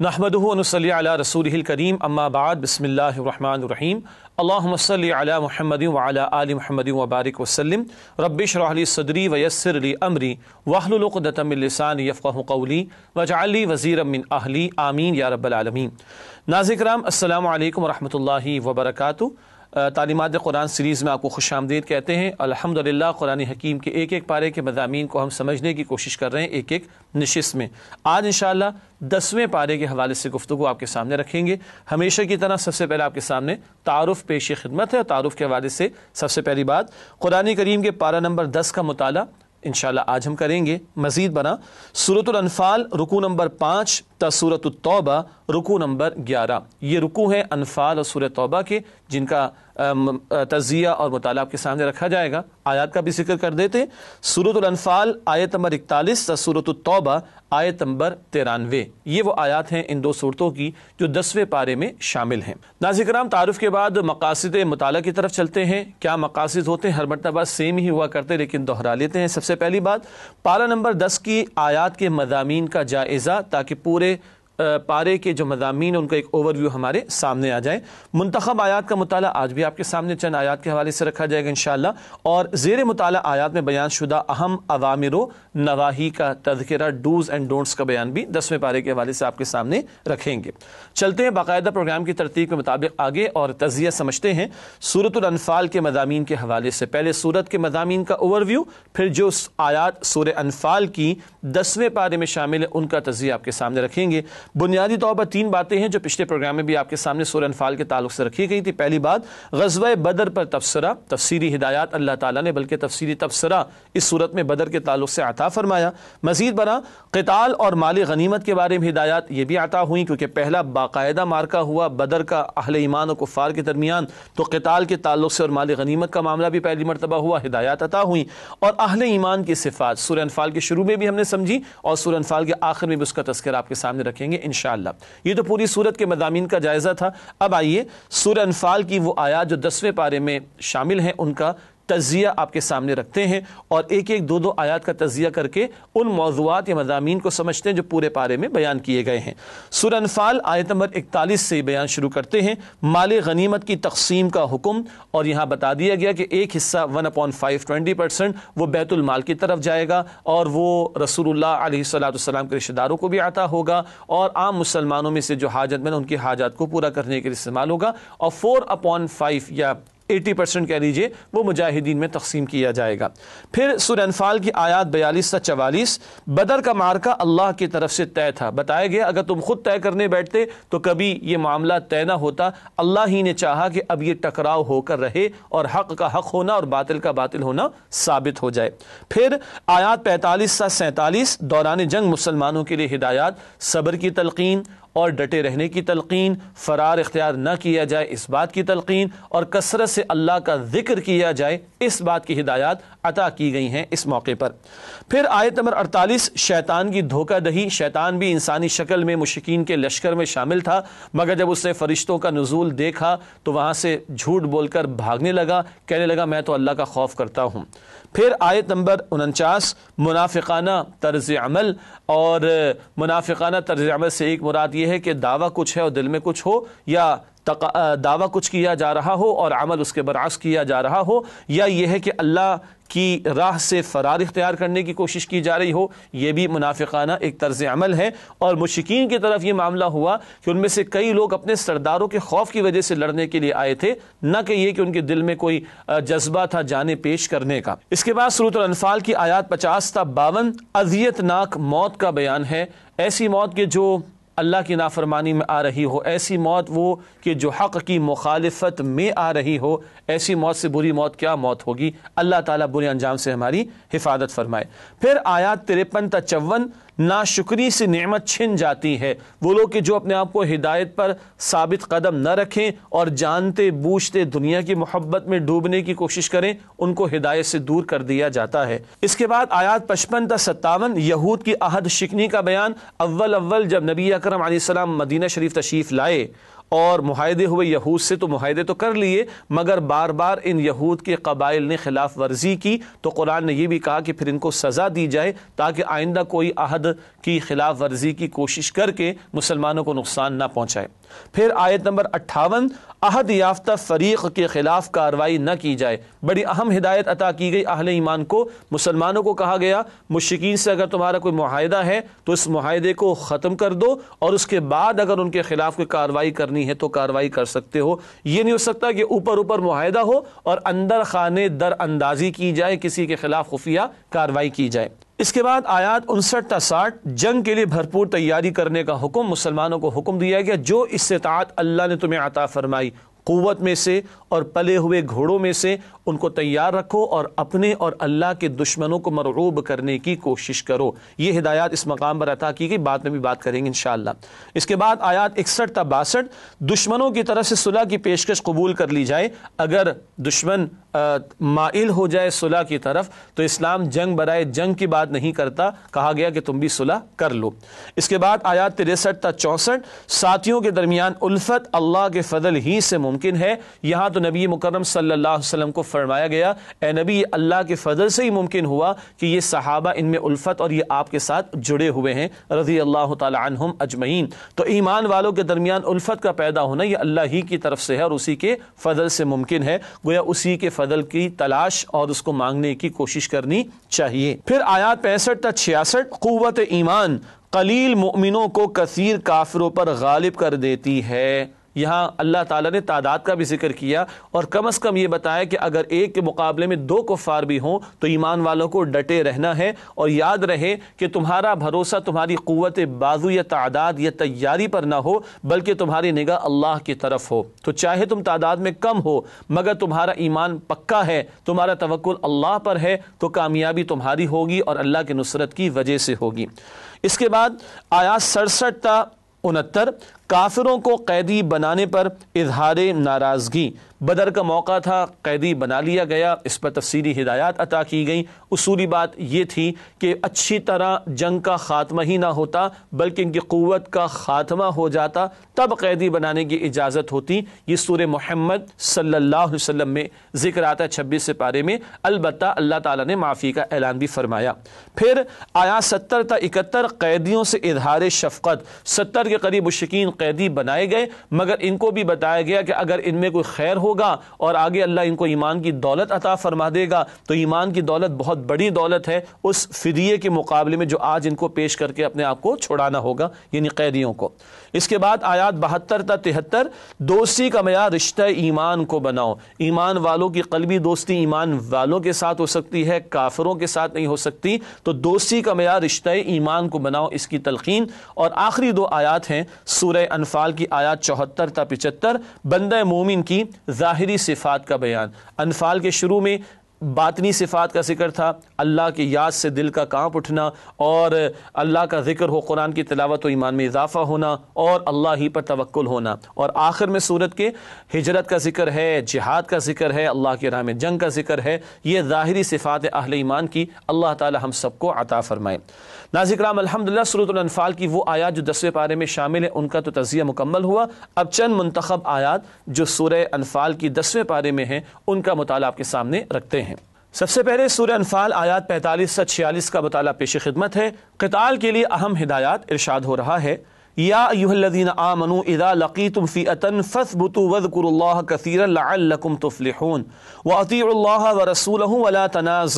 नहमदनसली रसूल करीम अम्मा बाद बसमीम अल्लाम महमद वाला आल महमद वबारक वसलम रबिश रहली सदरी वयसरली अमरी वाहलुलतमिलसान यफ़ कौली वजाली वज़ीर मिन अहली आमीन या रबालमीन नाजिक्राम अल्लाम वरहमल वबरकू तालीमत कुरान सीरीज़ में आपको खुश आमदीद कहते हैं, अल्हम्दुलिल्लाह, कुरान हकीम के एक एक पारे के मजामी को हम समझने की कोशिश कर रहे हैं एक एक नशस्त में। आज इन दसवें पारे के हवाले से गुफ्तु आपके सामने रखेंगे। हमेशा की तरह सबसे पहले आपके सामने तारुफ पेश खिदमत है और तारुफ के हवाले से सबसे पहली बात, कुरान करीम के पारा नंबर दस का मुताला इन आज हम करेंगे। मजीद बना सूरतनफ़ाल रुकू नंबर पाँच तसूरत तौबा, रुकू नंबर ग्यारह। ये रुकू है अनफाल और सूरत तौबा के, जिनका तजिया और मुताला आपके सामने रखा जाएगा। आयत का भी ज़िक्र कर देते सूरतनफ़ाल आयत नंबर इकतालीस सूरत तौबा, आयत नंबर तिरानवे। ये वो आयात हैं इन दो सूरतों की, जो दसवें पारे में शामिल हैं। नाजिक्राम तारुफ के बाद मकासद मताल की तरफ़ चलते हैं। क्या मकासद होते हैं? हर मरतबा सेम ही हुआ करते, लेकिन दोहरा लेते हैं। सबसे पहली बात, पारा नंबर दस की आयात के मजामी का जायज़ा, ताकि पूरे donde पारे के जो मजामी उनका एक ओवरव्यू हमारे सामने आ जाए। मंतखब आयात का मुताला आज भी आपके सामने, चंद आयात के हवाले से रखा जाएगा इन शाह और जेर मुताला आयात में बयान शुदा अहम अवामिर नवाही का तस्करा डूज एंड डोंट्स का बयान भी दसवें पारे के हवाले से आपके सामने रखेंगे। चलते हैं बाकायदा प्रोग्राम की तरतीब के मुताबिक आगे और तजिया समझते हैं। सूरतनफ़ाल के मजामी के हवाले से पहले सूरत के मजामी का ओवरव्यू फिर जो आयात सूर अनफाल की दसवें पारे में शामिल है, उनका तजिया आपके सामने रखेंगे। बुनियादी तौर पर तीन बातें हैं जो पिछले प्रोग्राम में भी आपके सामने सूर अनफाल के ताल्लुक से रखी गई थी। पहली बात गजब बदर पर तबसरा, तफसीरी हिदायत अल्लाह ताला ने, बल्कि तफसीरी तबसरा इस सूरत में बदर के ताल्लुक से आता फरमाया। मजीद बना, कताल और माली गनीमत के बारे में हिदायत, ये भी आता हुई, क्योंकि पहला बाकायदा मार्का हुआ बदर का अहल ईमान और कुफ़ार के दरमियान। तो कताल के ताल्लुक से और माली गनीमत का मामला भी पहली मरतबा हुआ, हिदायत अता हुई। और अहल ईमान की सिफात, सूर अनफाल के शुरू में भी हमने समझी, और सूर अनफाल के आखिर में भी उसका तस्कर आपके सामने रखेंगे। इन ये तो पूरी सूरत के मदामी का जायज़ा था। अब आइए सूर अनफाल की वो आयात जो दसवें पारे में शामिल हैं, उनका तजिया आपके सामने रखते हैं और एक एक दो दो आयात का तजिया करके उन मौजूद या मजामी को समझते हैं जो पूरे पारे में बयान किए गए हैं। सुरनफाल आयत नंबर इकतालीस से बयान शुरू करते हैं। माल गनीमत की तकसीम का हुक्म और यहाँ बता दिया गया कि एक हिस्सा one point five twenty percent वो बैतुलमाल की तरफ़ जाएगा और वो रसूलुल्लाह सलाम के रिश्तेदारों को भी आता होगा और आम मुसलमानों में से जो हाजत में उनकी हाजत को पूरा करने के लिए इस्तेमाल होगा और फोर अपॉइंट फाइव या एटी परसेंट कह लीजिए, वो मुजाहिदीन में तकसीम किया जाएगा। फिर सुरनफाल की आयात बयालीस से चवालीस, बदर का मार्का अल्लाह की तरफ़ से तय था। बताया गया, अगर तुम खुद तय करने बैठते तो कभी ये मामला तय ना होता। अल्लाह ही ने चाहा कि अब ये टकराव होकर रहे और हक का हक होना और बातिल का बातिल होना साबित हो जाए। फिर आयात पैंतालीस से सैंतालीस, दौरान जंग मुसलमानों के लिए हिदायत, सब्र की तलकीन और डटे रहने की तलकिन, फ़रार इख्तियार न किया जाए इस बात की तलकिन, और कसरत से अल्लाह का ज़िक्र किया जाए इस बात की हिदायत अता की गई हैं इस मौके पर। फिर आयत नंबर अड़तालीस, शैतान की धोखा दही शैतान भी इंसानी शक्ल में मुश्किन के लश्कर में शामिल था, मगर जब उसने फ़रिश्तों का नजूल देखा तो वहाँ से झूठ बोलकर भागने लगा, कहने लगा, मैं तो अल्लाह का खौफ करता हूँ। फिर आयत नंबर उनचास, मुनाफिकाना तर्ज अमल। और मुनाफिकाना तर्ज अमल से एक मुराद ये है कि दावा कुछ है और दिल में कुछ हो, या दावा कुछ किया जा रहा हो और अमल उसके बरस किया जा रहा हो, या यह है कि अल्लाह की राह से फ़रार इख्तियार करने की कोशिश की जा रही हो यह भी मुनाफिकाना एक तर्ज अमल है। और मुशिकीन की तरफ़ ये मामला हुआ कि उनमें से कई लोग अपने सरदारों के खौफ की वजह से लड़ने के लिए आए थे, न कि यह कि उनके दिल में कोई जज्बा था जाने पेश करने का। इसके बाद सूरत अनफाल की आयात पचास था बावन, अजियतनाक मौत का बयान है। ऐसी मौत के जो अल्लाह की नाफरमानी में आ रही हो, ऐसी मौत वो कि जो हक़ की मुखालफत में आ रही हो, ऐसी मौत से बुरी मौत क्या मौत होगी? अल्लाह ताला बुरे अंजाम से हमारी हिफाजत फरमाए। फिर आयात तिरपन तचवन नाशुक्री से नेमत छिन जाती है। वो लोग कि जो अपने आप को हिदायत पर साबित कदम न रखें और जानते, बूझते दुनिया की मोहब्बत में डूबने की कोशिश करें, उनको हिदायत से दूर कर दिया जाता है। इसके बाद आयात पचपन तक सत्तावन, यहूद की अहद शिकनी का बयान अव्वल अव्वल जब नबी अक्रम मदीना शरीफ तशीफ लाए। और माहे हुए यहूद से तो माहे तो कर लिए, मगर बार बार इन यहूद के कबाइल ने खिलाफ वर्जी की। तो कुरान ने यह भी कहा कि फिर इनको सज़ा दी जाए ताकि आइंदा कोई अहद की खिलाफ वर्जी की कोशिश करके मुसलमानों को नुकसान ना पहुँचाए। फिर आयत नंबर अट्ठावन, अहद याफ्ता फरीक के खिलाफ कार्रवाई न की जाए। बड़ी अहम हिदायत अता की गई अहल ईमान को। मुसलमानों को कहा गया मुशिकीन से अगर तुम्हारा कोई माहिदा है तो इस माहदे को ख़त्म कर दो और उसके बाद अगर उनके खिलाफ कोई कार्रवाई करनी है तो कार्रवाई कर सकते हो। ये नहीं हो सकता कि ऊपर ऊपर माहिदा हो और अंदर खाने दर अंदाजी की जाए, किसी के खिलाफ खुफिया कार्रवाई की जाए। इसके बाद आयात उनसठ ता साठ, जंग के लिए भरपूर तैयारी करने का हुक्म मुसलमानों को हुक्म दिया गया, जो इस्तात अल्लाह ने तुम्हें अता फरमाई। क़वत में से और पले हुए घोड़ों में से उनको तैयार रखो और अपने और अल्लाह के दुश्मनों को मरगूब करने की कोशिश करो। ये हिदायत इस मकाम पर अता की गई, बाद में भी बात करेंगे इन इसके बाद आयात इकसठ तक बासठ, दुश्मनों की तरफ़ से सुलह की पेशकश कबूल कर ली जाए। अगर दुश्मन माइल हो जाए सुलह की तरफ़ तो इस्लाम जंग बराए जंग की बात नहीं करता। कहा गया कि तुम भी सुलह कर लो। इसके बाद आयात तिरसठ तक चौंसठ, साथियों के दरमियान उल्फत अल्लाह के फजल ही से मुमकिन है। यहाँ तो नबी मुकरम वसल्लम को फरमाया गया, ए नबी, अल्लाह के फजल से ही मुमकिन हुआ कि ये सहाबा इनमें उल्फत और ये आपके साथ जुड़े हुए हैं। रज़ी अल्लाह तुम अजमैन तो ईमान वालों के दरमियान उल्फत का पैदा होना यह अल्लाह ही की तरफ़ से है और उसी के फजल से मुमकिन है। गोया उसी के फजल की तलाश और उसको मांगने की कोशिश करनी चाहिए। फिर आयात पैंसठ तक छियासठ कुत ईमान कलील मोमिनों को कसीर काफिरों पर गालिब कर देती है। यहाँ अल्लाह ताला ने तादाद का भी ज़िक्र किया और कम अज़ कम ये बताया कि अगर एक के मुकाबले में दो कुफ़ार भी हों तो ईमान वालों को डटे रहना है और याद रहे कि तुम्हारा भरोसा, तुम्हारी क़वत बाजू या तादाद या तैयारी पर ना हो, बल्कि तुम्हारी निगाह अल्लाह की तरफ़ हो। तो चाहे तुम तादाद में कम हो, मगर तुम्हारा ईमान पक्का है, तुम्हारा तवक्ल अल्लाह पर है तो कामयाबी तुम्हारी होगी और अल्लाह की नुसरत की वजह से होगी। इसके बाद आया सड़सठ उनहत्तर काफिरों को कैदी बनाने पर इजहार नाराज़गी बदर का मौका था, कैदी बना लिया गया। इस पर तफसीली हिदायत अता की गई। उसूली बात यह थी कि अच्छी तरह जंग का ख़ात्मा ही ना होता, बल्कि इनकी क़वत का ख़ात्मा हो जाता। तब कैदी बनाने की इजाज़त होती। ये सूर मोहम्मद सल्लल्लाहु अलैहि वसल्लम में ज़िक्र आता है छब्बीस से पारे में। अलबत् अल्लाह ताला ने माफ़ी का ऐलान भी फरमाया। फिर आया सत्तर ता इकहत्तर कैदियों से इजहार शफ़क़त सत्तर के करीब मुशकिन कैदी बनाए गए, मगर इनको भी बताया गया कि अगर इनमें कोई खैर होगा और आगे अल्लाह इनको ईमान की दौलत अता फरमा देगा तो ईमान की दौलत बहुत बड़ी दौलत है। उस फिदिये के मुकाबले में जो आज इनको पेश करके अपने आप को छुड़ाना होगा, यानी कैदियों को। इसके बाद आयात बहत्तर तक तिहत्तर, दोस्ती का मैार रिश्ता ईमान को बनाओ। ईमान वालों की कलबी दोस्ती ईमान वालों के साथ हो सकती है, काफरों के साथ नहीं हो सकती। तो दोस्ती का मैार रिश्ता ईमान को बनाओ इसकी तलखीन। और आखिरी दो आयात हैं सूर्य अनफाल की आयात चौहत्तर तक पिचहत्तर, बंद मोमिन की ज़ाहरी सिफ़ात का बयान। अनफाल के शुरू में बातनी सिफ़ात का ज़िक्र था, अल्लाह की याद से दिल का काँप उठना और अल्लाह का ज़िक्र हो कुरान की तलावत व ईमान में इजाफ़ा होना और अल्लाह ही पर तवक्ल होना। और आखिर में सूरत के हिजरत का ज़िक्र है, जिहाद का ज़िक्र है, अल्लाह के राह में जंग का ज़िक्र है, ये ज़ाहरी सिफ़ात अहल ईमान की अल्लाह ताला हम सबको अता फ़रमाए। नाजिक्राम अलहमदिल्ला सूरतनफ़ाल की वो आयात जो दसवें पारे में शामिल है, उनका तो तजिया मुकम्मल हुआ। अब चंद मंतखब आयात जो सूर अनफ़ाल की दसवें पारे में हैं, उनका मुताल आपके सामने रखते हैं। सबसे पहले सूर्य अनफाल, आयात पैंतालीस से छियालीस का मुताला पेश खिदमत है। कताल के लिए अहम हिदायत इरशाद हो रहा है। आमनु इदा अतन फसबुतु व रसूलहु वला व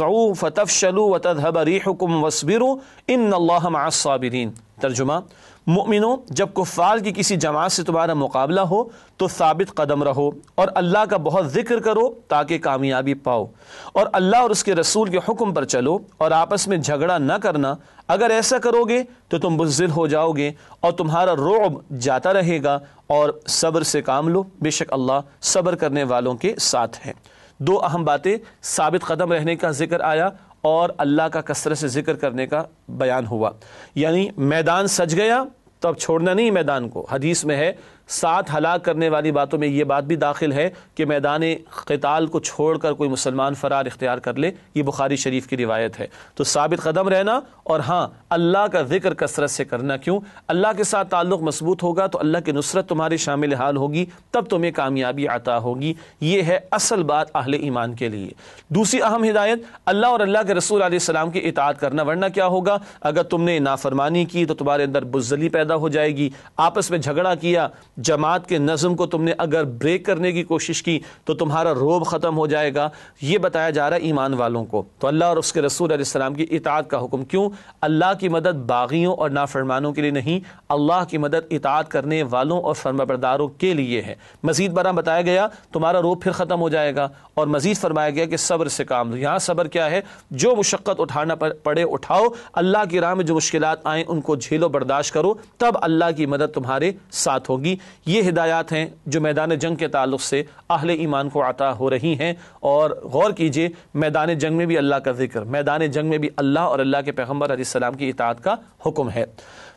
साबिरीन तर्जुमा मोमिनो, जब कुफ़ार की किसी जमात से तुम्हारा मुकाबला हो तो साबित कदम रहो और अल्लाह का बहुत ज़िक्र करो ताकि कामयाबी पाओ। और अल्लाह और उसके रसूल के हुक्म पर चलो और आपस में झगड़ा न करना। अगर ऐसा करोगे तो तुम बुजिल हो जाओगे और तुम्हारा रोब जाता रहेगा और सब्र से काम लो। बेशक अल्लाह सब्र करने वालों के साथ है। दो अहम बातें, साबित कदम रहने का ज़िक्र आया और अल्लाह का कसरत से ज़िक्र करने का बयान हुआ। यानी मैदान सज गया तो अब छोड़ना नहीं मैदान को। हदीस में है साथ हलाक करने वाली बातों में ये बात भी दाखिल है कि मैदान कताल को छोड़कर कोई मुसलमान फ़रार इख्तियार कर ले, ये बुखारी शरीफ की रिवायत है। तो साबित कदम रहना और हाँ अल्लाह का ज़िक्र कसरत से करना क्यों? अल्लाह के साथ ताल्लुक़ मज़बूत होगा तो अल्लाह की नुसरत तुम्हारी शामिल हाल होगी, तब तुम्हें कामयाबी आता होगी। ये है असल बात अहल ईमान के लिए। दूसरी अहम हिदायत, अल्लाह और अल्लाह के रसूल सलाम की इतात करना, वरना क्या होगा? अगर तुमने नाफरमानी की तो तुम्हारे अंदर बुजली पैदा हो जाएगी, आपस में झगड़ा किया जमात के नज़म को तुमने अगर ब्रेक करने की कोशिश की तो तुम्हारा रोब ख़त्म हो जाएगा। ये बताया जा रहा है ईमान वालों को। तो अल्लाह और उसके रसूल सलाम की इतात का हुक्म क्यों? अल्लाह की मदद बागियों और नाफरमानों के लिए नहीं, अल्लाह की मदद इतात करने वालों और फर्माबरदारों के लिए है। मजीद बरा बताया गया, तुम्हारा रोब फिर ख़त्म हो जाएगा। और मजीद फरमाया गया कि सब्र से काम लो। यहाँ सब्र क्या है? जो मुशक्क़त उठाना पड़े उठाओ। अल्लाह की राह में जो मुश्किल आए, उनको झेलो, बर्दाश्त करो। तब अल्लाह की मदद तुम्हारे साथ होगी। ये हिदायत हैं जो मैदान जंग के ताल्लुक से अहले ईमान को आता हो रही हैं। और गौर कीजिए, मैदान जंग में भी अल्लाह का ज़िक्र, मैदान जंग में भी अल्लाह और अल्लाह के पैगंबर सलाम की इतात का हुक्म है।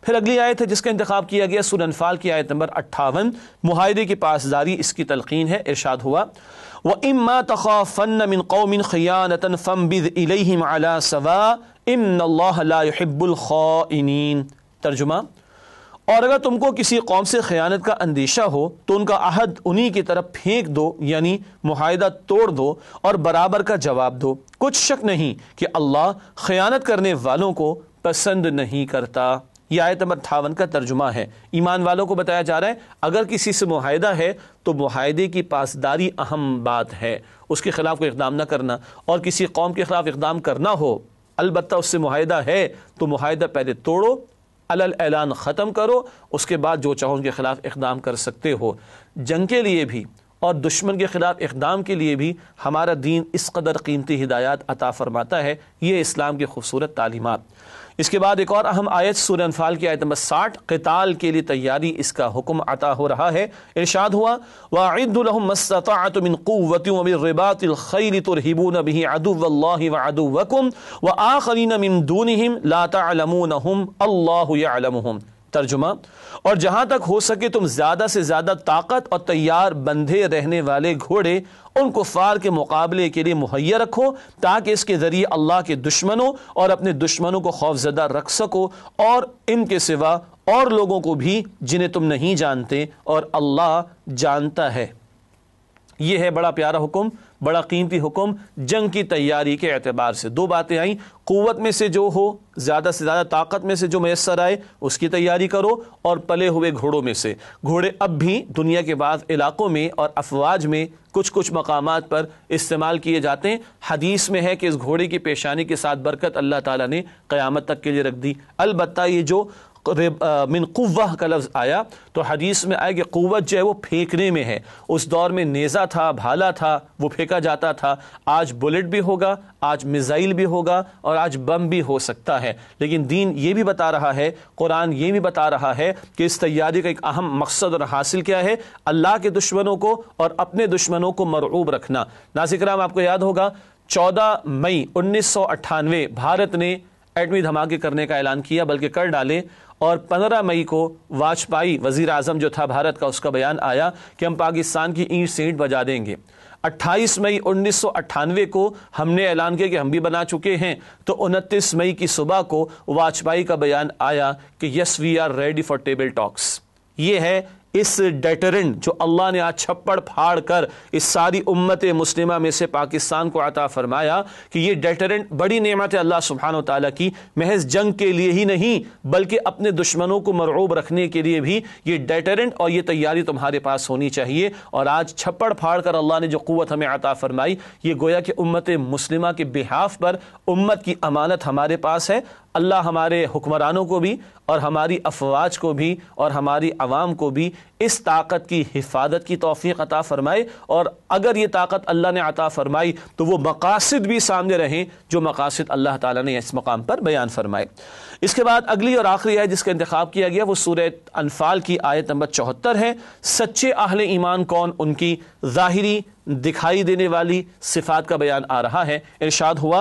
फिर अगली आयत है जिसका इंतखब किया गया सुरनफाल की आयत नंबर अट्ठावन। मुहिदे की पासदारी इसकी तलकीन है, इर्शाद हुआ। व इम्मा तखाफन मिन कौमिन खयानतन फम्बिद इलैहिम अला सवा इन्नल्लाह ला युहिब्बुल खाइनीन। तर्जुमा और अगर तुमको किसी कौम से ख़यानत का अंदेशा हो तो उनका अहद उन्हीं की तरफ़ फेंक दो, यानी माहिदा तोड़ दो और बराबर का जवाब दो। कुछ शक नहीं कि अल्लाह ख़यानत करने वालों को पसंद नहीं करता। यह आयत नंबर अट्ठावन का तर्जुमा है। ईमान वालों को बताया जा रहा है, अगर किसी से माहिदा है तो माहदे की पासदारी अहम बात है। उसके खिलाफ कोई इकदाम न करना और किसी कौम के खिलाफ इकदाम करना हो अलबत् उससे माहिदा है तो माहिदा पहले तोड़ो अलल ऐलान ख़त्म करो, उसके बाद जो चाहो उनके ख़िलाफ़ इकदाम कर सकते हो। जंग के लिए भी और दुश्मन के ख़िलाफ़ इकदाम के लिए भी हमारा दीन इस कदर कीमती हिदायत अता फरमाता है, ये इस्लाम की खूबसूरत तालीमत। इसके बाद एक और अहम आयत सूर अनफाल की आयत नंबर साठ, कताल के लिए तैयारी, इसका हुक्म अता हो रहा है। इरशाद हुआ वाहिदमिन क़ुव्वतिबातिलखैर तुरहिबून बिही अदुव्वल्लाहि व आखरीन मिन दूनिहिम ला तअलमूनहुम अल्लाहु यअलमुहुम तर्जुमा। और जहाँ तक हो सके तुम ज़्यादा से ज़्यादा ताकत और तैयार बंधे रहने वाले घोड़े, उन कुफार के मुकाबले के लिए मुहैया रखो, ताकि इसके ज़रिए अल्लाह के दुश्मनों और अपने दुश्मनों को खौफजदा रख सको, और इनके सिवा और लोगों को भी जिन्हें तुम नहीं जानते और अल्लाह जानता है। यह है बड़ा प्यारा हुक्म। बड़ा कीमती हुक्म, जंग की तैयारी के अतबार से। दो बातें आई, क़वत में से जो हो, ज़्यादा से ज़्यादा ताकत में से जो मैसर आए, उसकी तैयारी करो और पले हुए घोड़ों में से। घोड़े अब भी दुनिया के बाद इलाकों में और अफवाज में कुछ कुछ मकाम पर इस्तेमाल किए जाते हैं। हदीस में है कि इस घोड़े की पेशानी के साथ बरकत अल्लाह ताला ने क़यामत तक के लिए रख दी। अलबत् ये जो मिन कुव्वा का लफ्ज़ आया तो हदीस में आया कि क़वत जो है वो फेंकने में है। उस दौर में नेज़ा था, भाला था, वो फेंका जाता था। आज बुलेट भी होगा, आज मिज़ाइल भी होगा और आज बम भी हो सकता है। लेकिन दीन ये भी बता रहा है, कुरान ये भी बता रहा है कि इस तैयारी का एक अहम मकसद और हासिल क्या है? अल्लाह के दुश्मनों को और अपने दुश्मनों को मरऊब रखना। नासिकराम आपको याद होगा, चौदह मई उन्नीस सौ अट्ठानवे भारत ने एटमी धमाके करने का ऐलान किया, बल्कि कर डाले। और 15 मई को वाजपेयी वज़ीर आज़म जो था भारत का, उसका बयान आया कि हम पाकिस्तान की ईंट सीट बजा देंगे। 28 मई उन्नीस सौ अट्ठानवे को हमने ऐलान किया कि हम भी बना चुके हैं। तो 29 मई की सुबह को वाजपेयी का बयान आया कि, yes we are ready for table talks ये है इस डेटरेंट जो अल्लाह ने आज छप्पड़ फाड़ कर इस सारी उम्मत मुस्लिमा में से पाकिस्तान को अता फरमाया कि ये डेटरेंट बड़ी नेमत अल्लाह सुबहान तला की महज जंग के लिए ही नहीं, बल्कि अपने दुश्मनों को मरऊब रखने के लिए भी ये डेटरेंट और ये तैयारी तुम्हारे पास होनी चाहिए। और आज छप्पड़ फाड़ कर अल्लाह ने जो क़वत हमें अता फरमाई, ये गोया कि उम्मत मुस्लिमा के बिहाफ पर उम्मत की अमानत हमारे पास है। अल्लाह हमारे हुक्मरानों को भी और हमारी अफवाज को भी और हमारी आवाम को भी इस ताकत की हिफाजत की तोफ़ी अता फ़रमाए और अगर ये ताकत अल्लाह ने अता फ़रमाई तो वो मकासद भी सामने रहें, जो मकासद अल्लाह ताला ने इस मकाम पर बयान फरमाए। इसके बाद अगली और आखिरी आयत जिसका इंतखब किया गया, वो सूर अनफाल की आयत नंबर चौहत्तर है। सच्चे आहल ईमान कौन? उनकी ज़ाहिरी दिखाई देने वाली सिफात का बयान आ रहा है। इर्शाद हुआ,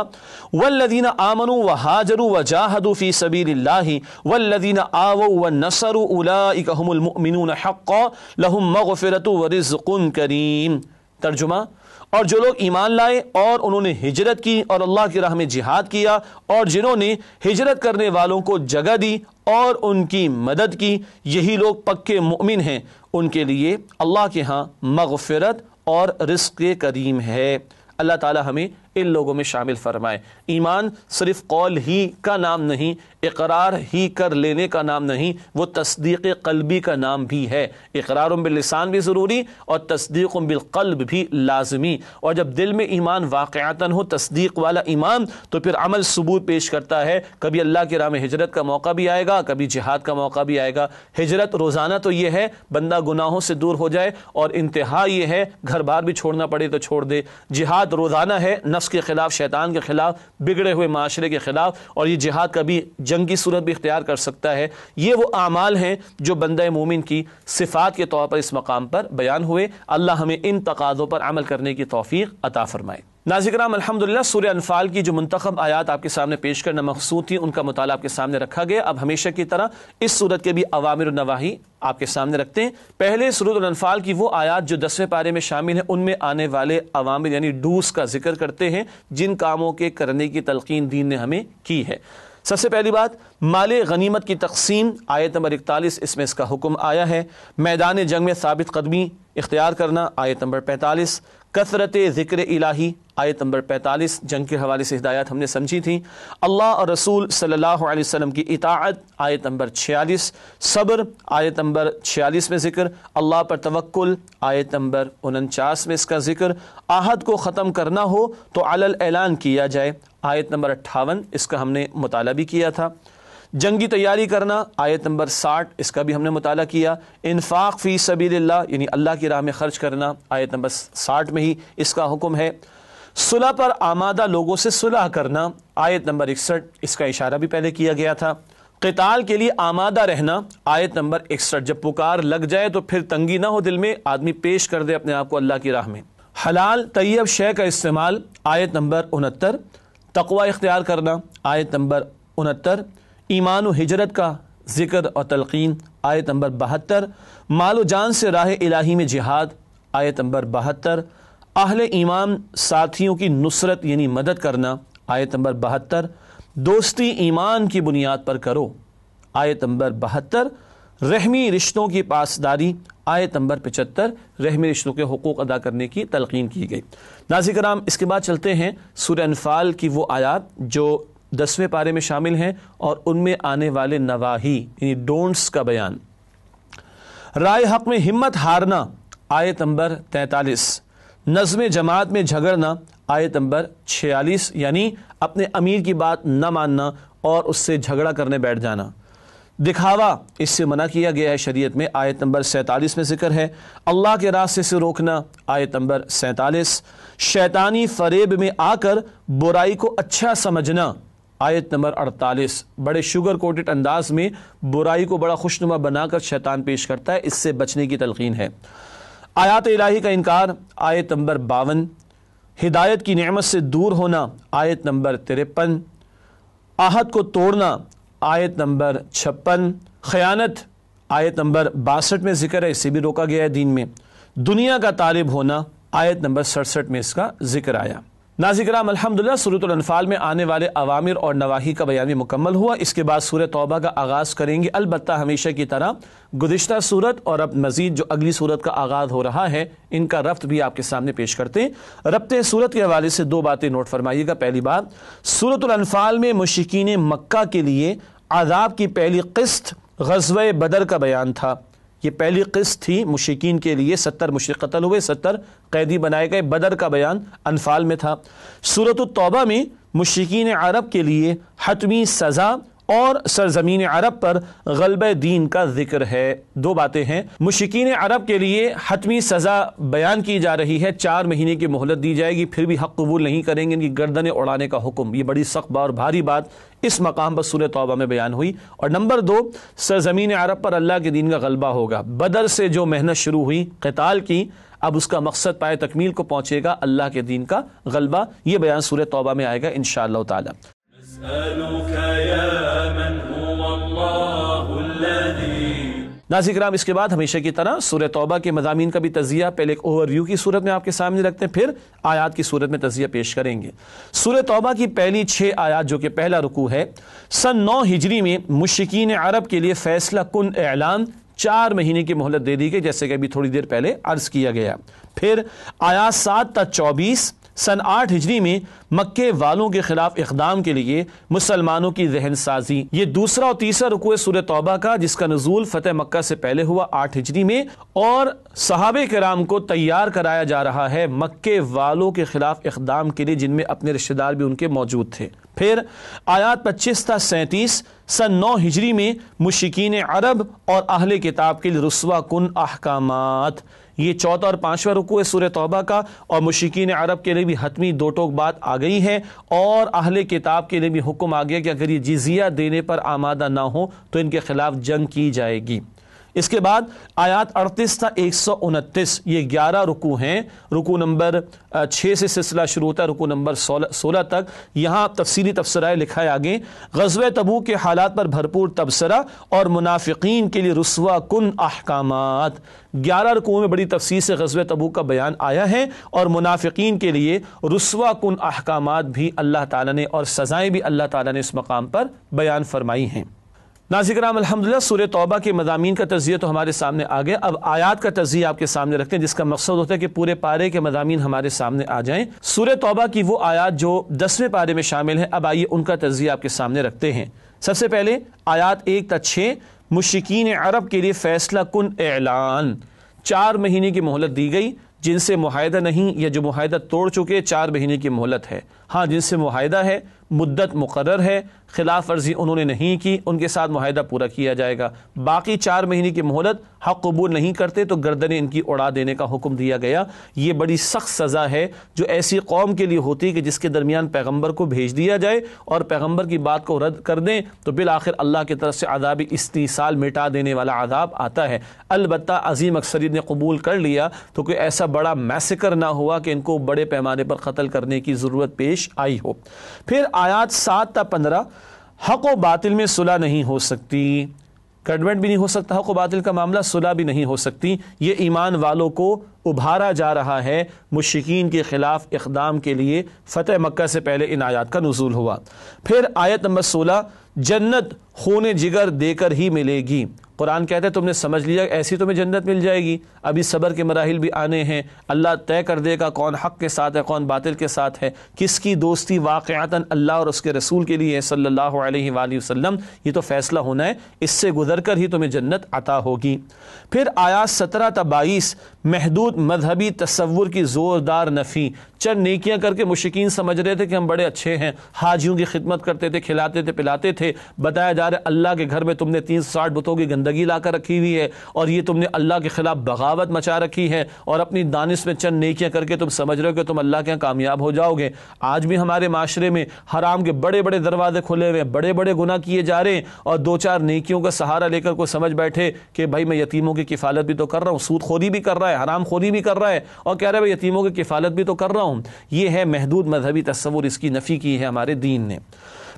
वल्लदीन आमनु व हाजरू व जाहदू फ़ी सबीलिल्लाहि, वल्लदीन आवु व नसरु उलाइका हुमुल मुमिनून हक्का, लहुम मगफिरतु व रिज़्कुन करीम। तर्जुमा, और जो लोग ईमान लाए और उन्होंने हिजरत की और अल्लाह की राह में जिहाद किया और जिन्होंने हिजरत करने वालों को जगह दी और उनकी मदद की, यही लोग पक्के मुमिन हैं। उनके लिए अल्लाह के यहाँ मगफरत और रिस्क करीम है। अल्लाह ताला हमें इन लोगों में शामिल फरमाए। ईमान सिर्फ़ कौल ही का नाम नहीं, इकरार ही कर लेने का नाम नहीं, वो तस्दीक कल्बी का नाम भी है। इकरार बिलसान भी ज़रूरी और तस्दीक बिलकल्ब भी लाजमी। और जब दिल में ईमान वाक़ता हो, तस्दीक वाला ईमान तो फिर अमल सबूत पेश करता है। कभी अल्लाह के राह में हिजरत का मौका भी आएगा, कभी जिहाद का मौका भी आएगा। हिजरत रोज़ाना तो ये है, बंदा गुनाहों से दूर हो जाए और इंतहा ये है, घर बार भी छोड़ना पड़े तो छोड़ दे। जिहाद रोज़ाना है नफ्स के ख़िलाफ़, शैतान के ख़िलाफ़ बिगड़े हुए माशरे के ख़िलाफ़ और ये जिहाद कभी जंग की सूरत भी इख्तियार कर सकता है। ये वो अमाल हैं जो बंद मोमिन की सिफ़ात के तौर पर इस मकाम पर बयान हुए। अल्लाह हमें इन तकाज़ों पर अमल करने की तोफ़ी अता फ़रमाए। नाजिक्राम अलहमदिल्ला सूर्य अनफाल की जो मंतखब आयात आपके सामने पेश करना मकसूद थी, उनका मुताला आपके सामने रखा गया। अब हमेशा की तरह इस सूरत के भी अवामिर नवाही आपके सामने रखते हैं। पहले सूरत अनफाल की वो आयात जो दसवें पारे में शामिल है, उनमें आने वाले अवामिर यानी डूस का ज़िक्र करते हैं, जिन कामों के करने की तलकिन दीन ने हमें की है। सबसे पहली बात, माल गनीमत की तकसीम, आयत नंबर इकतालीस, इसमें इसका हुक्म आया है। मैदान जंग में साबित कदमी इख्तियार करना, आयत नंबर पैंतालीस। कसरत ज़िक्र इलाही, आयत नंबर 45 जंग के हवाले से हिदायत हमने समझी थी। अल्लाह और रसूल सल्लल्लाहु अलैहि वसल्लम की इताअत, आयत नंबर 46 सब्र, आयत नंबर 46 में ज़िक्र, अल्लाह पर तवक्ल आयत नंबर उनचास में इसका ज़िक्र, आहद को ख़त्म करना हो तो अलल ऐलान किया जाए। आयत नंबर अट्ठावन, इसका हमने मुताला भी किया था। जंगी तैयारी करना, आयत नंबर साठ, इसका भी हमने मुताला किया। इन्फाक फ़ी सबी यानी अल्लाह की राह में ख़र्च करना, आयत नंबर साठ में ही इसका हुक्म है। सुलह पर आमादा लोगों से सुलह करना, आयत नंबर इकसठ, इसका इशारा भी पहले किया गया था। कताल के लिए आमादा रहना, आयत नंबर इकसठ, जब पुकार लग जाए तो फिर तंगी ना हो दिल में, आदमी पेश कर दे अपने आप को अल्लाह की राह में। हलाल तैयब शय का इस्तेमाल, आयत नंबर उनहत्तर, तकवा इख्तियार करना, आयत नंबर उनहत्तर ईमान व हिजरत का ज़िक्र और तलकिन, आयत नंबर बहत्तर। मालो जान से राह इलाही में जिहाद, आयत नंबर बहत्तर। अहल ईमान साथियों की नुसरत यानी मदद करना, आयत नंबर बहत्तर। दोस्ती ईमान की बुनियाद पर करो, आयत नंबर बहत्तर। रहमी रिश्तों की पासदारी, आयत नंबर पचहत्तर। रहमी रिश्तों के हकूक़ अदा करने की तलकीन की गई। नाजिक कराम इसके बाद चलते हैं सूर्य अनफाल की वो आयात जो दसवें पारे में शामिल हैं और उनमें आने वाले नवाही, यानी डोंट्स का बयान। राय हक में हिम्मत हारना, आयत नंबर तैतालीस। नज़म जमात में झगड़ना, आयत नंबर छियालीस। यानी अपने अमीर की बात न मानना और उससे झगड़ा करने बैठ जाना। दिखावा, इससे मना किया गया है शरीयत में, आयत नंबर सैंतालीस में ज़िक्र है। अल्लाह के रास्ते से रोकना, आयत नंबर सैंतालीस। शैतानी फरेब में आकर बुराई को अच्छा समझना आयत नंबर 48 बड़े शुगर कोटेड अंदाज में बुराई को बड़ा खुशनुमा बनाकर शैतान पेश करता है, इससे बचने की तलकीन है। आयात इलाही का इनकार, आयत नंबर बावन। हिदायत की नमत से दूर होना, आयत नंबर तिरपन। आहत को तोड़ना, आयत नंबर छप्पन। ख़यानत, आयत नंबर बासठ में ज़िक्र है, इसे भी रोका गया है दीन में। दुनिया का तालिब होना, आयत नंबर सड़सठ में इसका ज़िक्र आया। नाजिक्राम अलहमदिल्ला सूरतनफ़ाल में आने वाले अवामिर और नवाही का बयान भी मुकम्मल हुआ। इसके बाद सूर्य तौबा का आगाज़ करेंगे। अलबत् हमेशा की तरह गुज्त सूरत और अब मजीद जो अगली सूरत का आगाज़ हो रहा है, इनका रफ्त भी आपके सामने पेश करते हैं। रब्त सूरत के हवाले से दो बातें नोट फरमाइएगा। पहली बात सूरतनफ़ाल में मुशिकिन मक्का के लिए आदाब की पहली किस्त गजब बदर का बयान था। ये पहली किस्त थी मुशिकीन के लिए, सत्तर मुश्क कतल हुए, सत्तर कैदी बनाए गए, बदर का बयान अनफाल में था। सूरत तौबा में मुशिकीन अरब के लिए हतमी सज़ा और सरजमीन अरब पर गलब दीन का ज़िक्र है। दो बातें हैं। मुशिकिन अरब के लिए हतमी सज़ा बयान की जा रही है। चार महीने की मोहलत दी जाएगी, फिर भी हक कबूल नहीं करेंगे। इनकी गर्दनें उड़ाने का हुक्म। ये बड़ी सख्त और भारी बात इस मकाम पर सूर्य तौबा में बयान हुई। और नंबर दो, सरजमीन अरब पर अल्लाह के दीन का गलबा होगा। बदर से जो मेहनत शुरू हुई, कताल की, अब उसका मकसद पाए तकमील को पहुंचेगा अल्लाह के दीन का गलबा। ये बयान सूर्य तौबा में आएगा इन ताला। नाजिक्राम इसके बाद हमेशा की तरह सूर्य तौबा के मजामी का भी तजिया, पहले एक ओवरव्यू की सूरत में आपके सामने रखते हैं, फिर आयात की सूरत में तजिया पेश करेंगे। सूर्य तौबा की पहली छः आयात, जो कि पहला रुकू है, सन नौ हिजरी में मुशिकीन अरब के लिए फैसला कन ऐलान चार महीने की मोहलत दे दी गई, जैसे कि अभी थोड़ी देर पहले अर्ज़ किया गया। फिर आयात सात तक चौबीस सन आठ हिजरी में मक्के वालों के खिलाफ इकदाम के लिए मुसलमानों की जहन साजी। ये दूसरा और तीसरा रुकू सूर्य तौबा का, जिसका नजूल फतेह मक्का से पहले हुआ आठ हिजरी में, और सहाब कराम को तैयार कराया जा रहा है मक्के वालों के खिलाफ इकदाम के लिए, जिनमें अपने रिश्तेदार भी उनके मौजूद थे। फिर आयात पच्चीस था सैंतीस, सन नौ हिजरी में मुशिकीन अरब और अहले किताब के लिए रसवा कन अहकाम ये चौथा और पांचवा रुकू है सूर्य तौबा का, और मुशिकीन अरब के लिए भी हतमी दो टोक बात आ गई है, और अहल किताब के लिए भी हुक्म आ गया कि अगर ये जिजिया देने पर आमादा ना हो तो इनके खिलाफ जंग की जाएगी। इसके बाद आयात अड़तीस था, एक सौ उनतीस। ये ग्यारह रुकू हैं। रुकू नंबर छः से सिलसिला शुरू होता है, रुकू नंबर सोलह सोलह तक। यहाँ तफसीली तबसरा लिखा है आगे। गजब तबू के हालात पर भरपूर तबसरा और मुनाफिकीन के लिए रसवा कन अहकाम ग्यारह रुकुओं में बड़ी तफसील से गजब तबू का बयान आया है और मुनाफिकीन के लिए रसवा कन अहकाम भी अल्लाह ताला ने और सज़ाएँ भी अल्लाह ताला ने इस मकाम पर बयान फरमाई हैं। नाजिक्राम अलहमदिल्ला सूर्य तौबा के मजामी का तजिया तो हमारे सामने आ गया। अब आयात का तजिया आपके सामने रखते हैं, जिसका मकसद होता है कि पूरे पारे के मजामी हमारे सामने आ जाएँ। सूर्य तौबा की वो आयात जो दसवें पारे में शामिल है, अब आइए उनका तजिया आपके सामने रखते हैं। सबसे पहले आयात एक तक छः। मुशिकीन अरब के लिए फैसला कन ऐलान। चार महीने की मोहलत दी गई, जिनसे मुहिदा नहीं या जो मुहिदा तोड़ चुके, चार महीने की मोहलत है। हाँ जिनसे मुहिदा है, मुद्दत मुकर है खिलाफ वर्जी उन्होंने नहीं की, उनके साथ माहिदा पूरा किया जाएगा। बाकी चार महीने की मोहलत हक कबूल नहीं करते तो गर्दनें इनकी उड़ा देने का हुक्म दिया गया। ये बड़ी सख्त सज़ा है जो ऐसी कौम के लिए होती है कि जिसके दरमियान पैगंबर को भेज दिया जाए और पैगंबर की बात को रद्द कर दें तो बिल आखिर अल्लाह की तरफ़ से आदाब साल मिटा देने वाला आदाब आता है। अलबत् अजीम अक्सरीत ने कबूल कर लिया तो कोई ऐसा बड़ा मैसेकर ना हुआ कि इनको बड़े पैमाने पर कत्ल करने की ज़रूरत पेश आई हो। फिर आयात सात ता पंद्रह हक व बातिल में सुलह नहीं हो सकती। कन्वर्ट भी नहीं हो सकता, हक व बातिल का मामला सुलह भी नहीं हो सकती। ये ईमान वालों को उभारा जा रहा है मुशिकीन के ख़िलाफ़ इकदाम के लिए। फ़तेह मक्का से पहले इन आयात का नजूल हुआ। फिर आयत नंबर सोलह, जन्नत खून जिगर देकर ही मिलेगी। कुरान कहते हैं, तुमने समझ लिया, ऐसी तुम्हें जन्नत मिल जाएगी। अभी सबर के मराहल भी आने हैं। अल्लाह तय कर देगा कौन हक के साथ है, कौन बातिल के साथ है। किसकी दोस्ती वाक़ता अल्लाह और उसके रसूल के लिए सल्लल्लाहु अलैहि वसल्लम? ये तो फैसला होना है। इससे गुजर कर ही तुम्हें जन्नत अता होगी। फिर आयात सत्रह तबाईस महदूद मजहबी तस्वुर की ज़ोरदार नफ़ी। चंद नेकियाँ करके मुशिकीन समझ रहे थे कि हम बड़े अच्छे हैं। हाजियों की खिदमत करते थे, खिलाते थे, पिलाते थे। बताया जा रहा है अल्लाह के घर में तुमने तीन साठ बुतों की गंदगी ला कर रखी हुई है और ये तुमने अल्लाह के खिलाफ बगावत मचा रखी है और अपनी दानिश में चंद नेकियाँ करके तुम समझ रहे हो कि तुम अल्लाह के यहाँ कामयाब हो जाओगे। आज भी हमारे माशरे में हराम के बड़े बड़े दरवाजे खुले हुए हैं बड़े बड़े गुना किए जा रहे हैं और दो चार नेकियों का सहारा लेकर कोई समझ बैठे कि भाई मैं यतीमों की किफ़ालत भी तो कर रहा हूँ सूद खोरी भी कर रहा है हराम खोरी भी कर रहा है और कह रहा है यतीमों की किफ़ालत भी तो कर रहा हूँ। ये है महदूद मजहबी तस्वुर, इसकी नफ़ी की है हमारे दीन ने।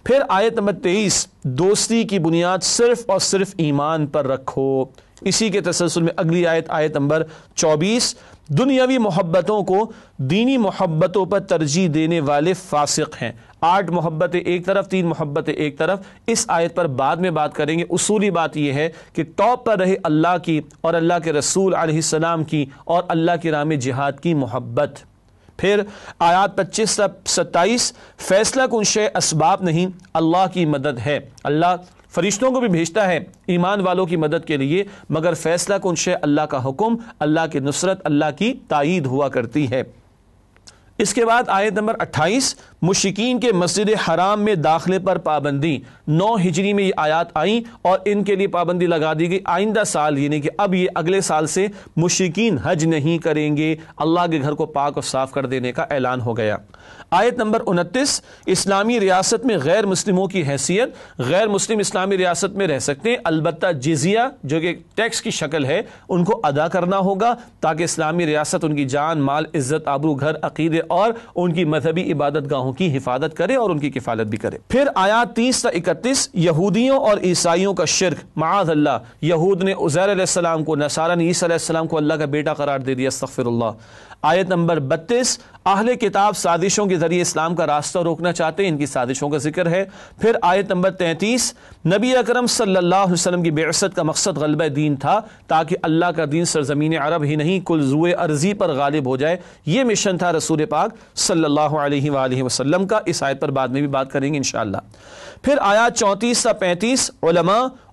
फिर आयत नंबर तेईस, दोस्ती की बुनियाद सिर्फ़ और सिर्फ़ ईमान पर रखो। इसी के तसलसल में अगली आयत आयत नंबर चौबीस, दुनियावी मोहब्बतों को दीनी मोहब्बतों पर तरजीह देने वाले फासिक हैं। आठ मोहब्बतें एक तरफ़, तीन मोहब्बतें एक तरफ़। इस आयत पर बाद में बात करेंगे। उसूली बात यह है कि टॉप पर रहे अल्लाह की और अल्लाह के रसूल सलाम की और अल्लाह के राम जिहाद की मोहब्बत। फिर आयात पच्चीस सत्ताईस, फैसला कुन शे इसबाब नहीं, अल्लाह की मदद है। अल्लाह फरिश्तों को भी भेजता है, ईमान वालों की मदद के लिए, मगर फैसला कुन शे अल्लाह का हुक्म, अल्लाह की नुसरत, अल्लाह की तायद हुआ करती है। इसके बाद आयत नंबर 28 मुशिकीन के मस्जिद हराम में दाखिले पर पाबंदी। नौ हिजरी में ये आयात आई और इनके लिए पाबंदी लगा दी गई। आइंदा साल यानी कि अब ये अगले साल से मुशिकीन हज नहीं करेंगे। अल्लाह के घर को पाक और साफ़ कर देने का ऐलान हो गया। आयत नंबर उनतीस, इस्लामी रियासत में गैर मुस्लिमों की हैसियत। गैर मुस्लिम इस्लामी रियासत में रह सकते हैं। अलबत् जिजिया, जो कि टैक्स की शक्ल है, उनको अदा करना होगा ताकि इस्लामी रियासत उनकी जान, माल, इज़्ज़त, आबरू, घर, अकीदे और उनकी मजहबी इबादत गाहों की हिफाजत करे और उनकी किफालत भी करे। फिर आयात तीस इकतीस, यहूदियों और ईसाइयों का शिरक। माज अल्लाह, यहूद ने उजैर को, नसारा ने ईसा को अल्लाह का बेटा करार दे दिया अस्तफिर आयत नंबर बत्तीस आहले किताब साजिशों के ज़रिए इस्लाम का रास्ता रोकना चाहते हैं, इनकी साजिशों का ज़िक्र है। फिर आयत नंबर तैंतीस, नबी अकरम सल्लल्लाहु अलैहि वसल्लम की बेअसत का मकसद गलब दीन था, ताकि अल्लाह का दीन सरजमीन अरब ही नहीं, कुल जुए अर्जी पर गालिब हो जाए। ये मिशन था रसूल पाक सल्लल्लाहु अलैहि वसल्लम का, इस आयत पर बाद में भी बात करेंगे इन फिर आयात चौंतीस से पैंतीस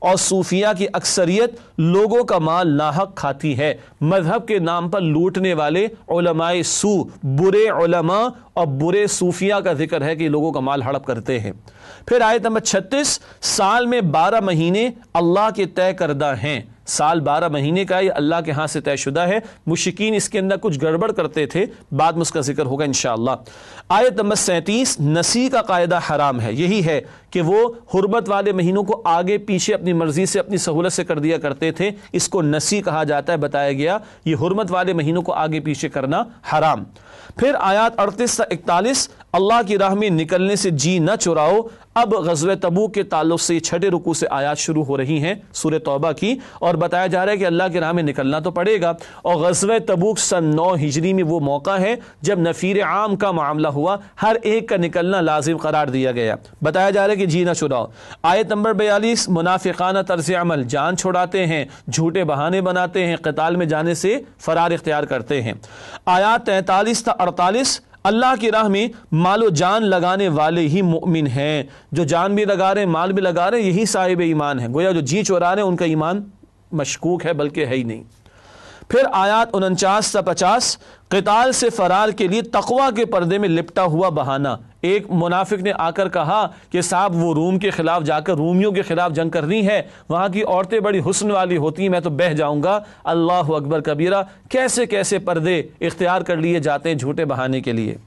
और सूफिया की अक्सरियत लोगों का माल नाहक खाती है। मज़हब के नाम पर लूटने वाले सू, बुरे और बुरे सूफिया का ज़िक्र है कि लोगों का माल हड़प करते हैं। फिर आयत नंबर छत्तीस, साल में बारह महीने अल्लाह के तय करदा हैं। साल बारह महीने का ये अल्लाह के हाथ से तयशुदा है। मुशिकीन इसके अंदर कुछ गड़बड़ करते थे, बाद में उसका ज़िक्र होगा इन आयत नंबर सैंतीस नसी का कायदा हराम है। यही है कि वो हुरबत वाले महीनों को आगे पीछे अपनी मर्ज़ी से, अपनी सहूलत से कर दिया करते थे। इसको नसी कहा जाता है, बताया गया, ये हरमत वाले महीनों को आगे पीछे करना हराम। फिर आयात अड़तीस से इकतालीस अल्लाह की राह में निकलने से जी न चुराओ। अब गजब तबू के ताल्लुक से छठे रुकू से आयात शुरू हो रही हैं सूर तौबा की। और बताया जा रहा है कि अल्लाह की राह में निकलना तो पड़ेगा। और गजब तबूक सन नौ हिजरी में वो मौका है जब नफ़ीर आम का मामला हुआ। हर एक का निकलना लाजिम करार दिया गया। बताया जा रहा है कि जी न चुराओ। आयत नंबर बयालीस, मुनाफिकाना तर्ज अमल, जान छुड़ाते हैं, झूठे बहाने बनाते हैं, कताल में जाने से फरार इख्तियार करते हैं। आयात तैंतालीस अड़तालीस अल्लाह की राह में मालो जान लगाने वाले ही मुमिन हैं। जो जान भी लगा रहे हैं, माल भी लगा रहे हैं, यही साहिब ईमान है। गोया जो जी चोरा रहे हैं, उनका ईमान मशकूक है, बल्कि है ही नहीं। फिर आयात उनचास सा पचास कताल से फरार के लिए तकवा के पर्दे में लिपटा हुआ बहाना। एक मुनाफिक ने आकर कहा कि साहब, वो रूम के खिलाफ जाकर, रूमियों के खिलाफ जंग करनी है। वहाँ की औरतें बड़ी हुस्न वाली होती हैं, मैं तो बह जाऊँगा। अल्लाह अकबर कबीरा, कैसे कैसे पर्दे इख्तियार कर लिए जाते हैं झूठे बहाने के लिए।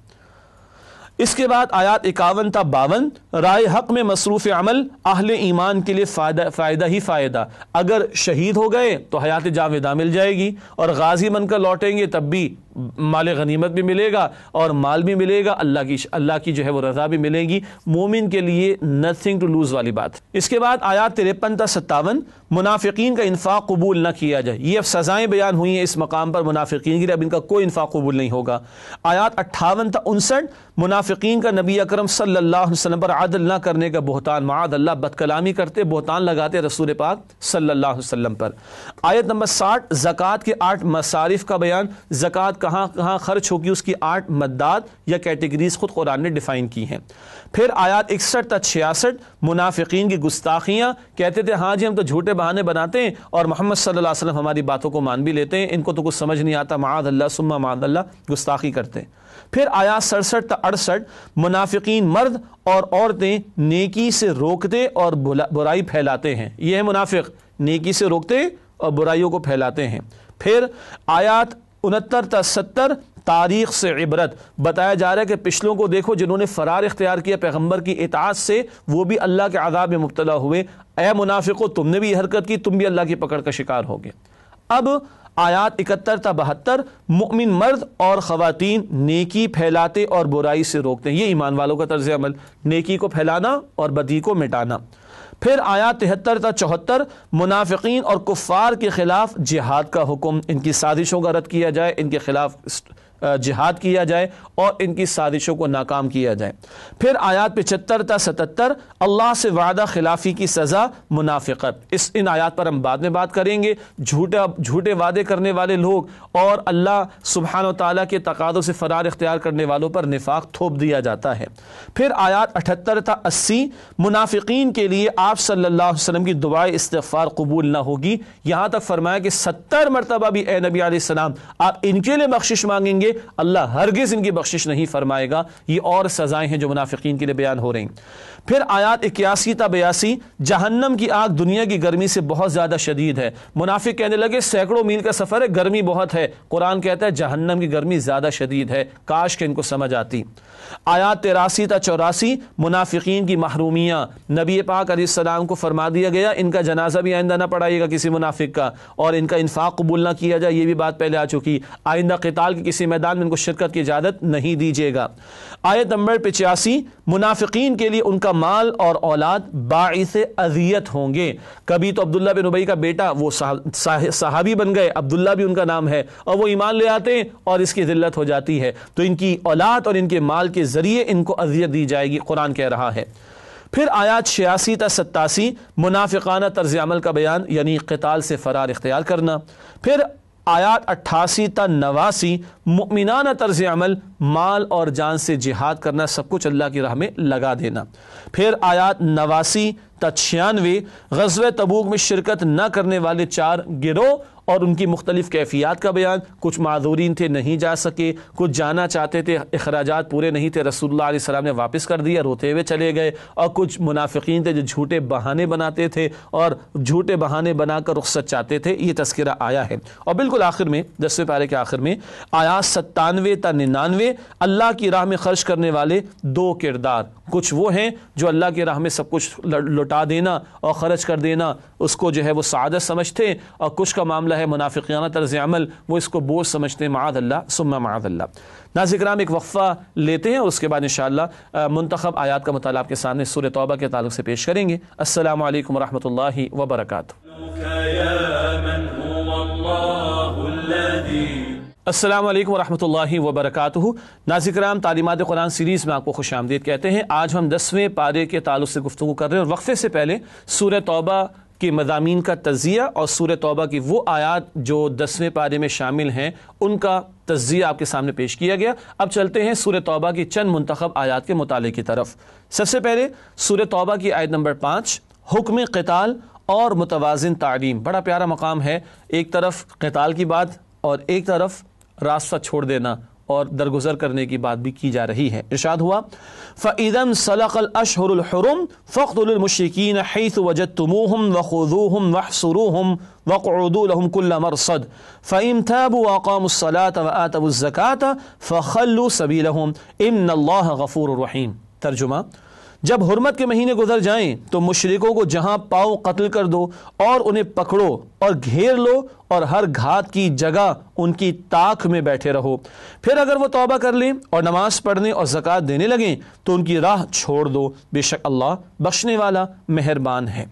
इसके बाद आयात इक्यावन था बावन। राय हक में मसरूफ़ अमल, अहल ईमान के लिए फ़ायदा फ़ायदा ही फ़ायदा। अगर शहीद हो गए तो हयात जावेदा मिल जाएगी। और गाजी बनकर लौटेंगे, तब भी माल गनीमत भी मिलेगा और माल भी मिलेगा, अल्लाह की अल्लाह की जो है वो रजा भी मिलेगी। मोमिन के लिए नथिंग टू लूज वाली बात। इसके बाद आयात तिरपन था सत्तावन, मुनाफिकीन का इन्फाक कबूल न किया जाए। ये अब सज़ाएँ बयान हुई हैं इस मकाम पर मुनाफिकीन की अब इनका कोई इन्फाक कबूल नहीं होगा। आयात अट्ठावन था उनसठ, मुनाफिकीन का नबी अक्रम अलैहि पर आदल न करने का बोहतान। माद अल्लाह बदकलामी करते, बोहतान लगाते रसूल पाक सल्लल्लाहु अलैहि वसल्लम पर। आयत नंबर साठ, ज़क़़त के आठ मसारिफ का बयान। ज़क़़त कहाँ कहाँ खर्च होगी उसकी आठ मददात या कैटेगरीज खुद कुरान ने डिफ़ाइन की हैं। फिर आयात इकसठ तक छियासठ, मुनाफिकीन की गुस्ताखियाँ, कहते थे हाँ जी, हम तो झूठे बहाने बनाते हैं और मोहम्मद वसल्लम हमारी बातों को मान भी लेते हैं, इनको तो कुछ समझ नहीं आता माद अल्लाह सुम्मा माद अल्लाह गुस्ताखी करते हैं। फिर आयात सड़सठ तक अड़सठ, मुनाफिकीन मर्द और औरतें नेकी से रोकते और बुराई फैलाते हैं। यह है मुनाफिक, नेकी से रोकते और बुराइयों को फैलाते हैं। फिर आयात उनहत्तर तक सत्तर तारीख से इबरत। बताया जा रहा है कि पिछलों को देखो, जिन्होंने फ़रार इख्तियार किया पैगंबर की इतात से, वो भी अल्लाह के आदाब में मुबतला हुए। ए मुनाफिको, तुमने भी हरकत की, तुम भी अल्लाह की पकड़ का शिकार हो गए। अब आयात इकहत्तर ता बहत्तर, मुमिन मर्द और ख़वातीन नेकी फैलाते और बुराई से रोकते हैं। ये ईमान वालों का तर्ज अमल, नेकी को फैलाना और बदी को मिटाना। फिर आया तिहत्तर तक चौहत्तर, मुनाफिकीन और कुफ़ार के ख़िलाफ़ जिहाद का हुक्म। इनकी साजिशों का रद्द किया जाए। इनके ख़िलाफ़ जिहाद किया जाए और इनकी साजिशों को नाकाम किया जाए। फिर आयात पचहत्तर ता सतहत्तर, अल्लाह से वादा खिलाफी की सज़ा मुनाफ़त इस, इन आयात पर हम बाद में बात करेंगे। झूठे झूठे वादे करने वाले लोग और अल्लाह सुबहान तला के तकादों से फ़रार इख्तियार करने वालों पर निफाक थोप दिया जाता है। फिर आयात अठहत्तर था अस्सी, मुनाफिकीन के लिए आप सल्लल्लाहु अलैहि वसल्लम की दुआएँ इस्तफ़ार कबूल ना होगी। यहाँ तक फरमाया कि सत्तर मरतबा भी ए नबी आसमाम आप इनके लिए बख्शिश मांगेंगे अल्लाह हरगिज़ इनकी बख्शिश नहीं फरमाएगा। ये और सज़ाएँ हैं जो मुनाफिकीन के लिए बयान हो रही फिर आयात इक्यासी ता बयासी, जहन्नम की आग दुनिया की गर्मी से बहुत ज़्यादा शदीद है। मुनाफिक कहने लगे, सैकड़ों मील का सफ़र है, गर्मी बहुत है। कुरान कहता है, जहन्नम की गर्मी ज़्यादा शदीद है। काश के इनको समझ आती। आयात तिरासी ता चौरासी, मुनाफिकीन की महरूमियाँ। नबी पाक सलाम को फरमा दिया गया, इनका जनाजा भी आइंदा ना पड़ाइएगा किसी मुनाफिक का, और इनका इन्फाक कबूल ना किया जाए, ये भी बात पहले आ चुकी। आइंदा कताल के किसी मैदान में इनको शिरकत की इजाज़त नहीं दीजिएगा। आयत नंबर पिचासी, मुनाफिकीन के लिए उनका माल और औलाद बाइस अजियत होंगे। कभी तो अब्दुल्ला बिन उबई का बेटा, वो सहाबी बन गए। अब्दुल्ला भी उनका नाम है। और वो ईमान ले आते हैं और इसकी जिल्लत हो जाती है। तो इनकी औलाद और इनके माल के ज़रिए इनको अजियत दी जाएगी, कुरान कह रहा है। फिर आयात छियासी तक सत्तासी, मुनाफिकाना तर्ज अमल का बयान, यानी कताल से फ़रार इख्तियार करना। फिर आयात अट्ठासी ता नवासी, मुमिनाना तर्ज अमल, माल और जान से जिहाद करना, सब कुछ अल्लाह की राह में लगा देना। फिर आयात नवासी त छियानवे गजब तबूक में शिरकत न करने वाले चार गिरोह और उनकी मुख्तलिफ़ कैफियत का बयान, कुछ माजूरीन थे नहीं जा सके, कुछ जाना चाहते थे अखराज पूरे नहीं थे अलैहि ने वापस कर दिया, रोते हुए चले गए, और कुछ मुनाफिकीन थे जो झूठे बहाने बनाते थे, और झूठे बहाने बनाकर रुख्सत चाहते थे, ये तस्करा आया है। और बिल्कुल आखिर में, दसवें पारे के आखिर में आया सत्तानवे ता निन्यानवे, अल्लाह की राह में खर्च करने वाले दो किरदार कुछ वो हैं जो अल्लाह की राह में सब कुछ लुटा देना और ख़र्च कर देना। उसको जो है वो सादत समझते हैं और कुछ का मामला है मुनाफिकाना तर्ज अमल, वो इसको बोझ समझते हैं, माद अल्लाह, सुम्मा माद अल्लाह। नाजिक्राम एक वक्फ़ा लेते हैं और उसके बाद इन मंतखब आयात का मतलब आपके सामने सूर्य तोबा के ताल्लुक से पेश करेंगे। असल वरहमल वबरकू अस्सलाम वालेकुम रहमतुल्लाहि व बरकातुहू नाजिकराम तालीमत कुरान सीरीज़ में आपको खुश आमदीद कहते हैं, आज हम दसवें पारे के ताल्लुक से गुफ्तु कर रहे हैं और वक्फे से पहले सूर्य तौबा के मजामी का तजिया और सूर्य तौबा की वो आयात जो दसवें पारे में शामिल हैं, उनका तजिया आपके सामने पेश किया गया। अब चलते हैं सूर्य तौबा की चंद मंतखब आयात के मुताले की तरफ़। सबसे पहले सूर्य तौबा की आयत नंबर पाँच, हुक्म कताल और मुतवाजन तालीम। बड़ा प्यारा मकाम है, एक तरफ़ कताल की बात और एक तरफ़ रास्ता छोड़ देना और दरगुजर करने की बात भी की जा रही है। इर्शाद हुआ फ़ईदम सलक़ल अशहरुलहरम फ़ख्तुलमशिकीन हैथ वजतमुहम वख़ुदूहम वहसुरूहम वक़ुदूलहम कुल्ल मरसद। फ़इम ताबु वक़ामुस्सलात व फ़खल्लु सबीलहम। इन्नल्लाह गफ़ूरुर रहीम। तर्जुमा जब हरमत के महीने गुजर जाएँ तो मुशरकों को जहाँ पाओ कत्ल कर दो और उन्हें पकड़ो और घेर लो और हर घात की जगह उनकी ताक में बैठे रहो। फिर अगर वो तौबा कर लें और नमाज़ पढ़ने और ज़क़़त देने लगें तो उनकी राह छोड़ दो। बेशक अल्लाह बख्शने वाला मेहरबान है।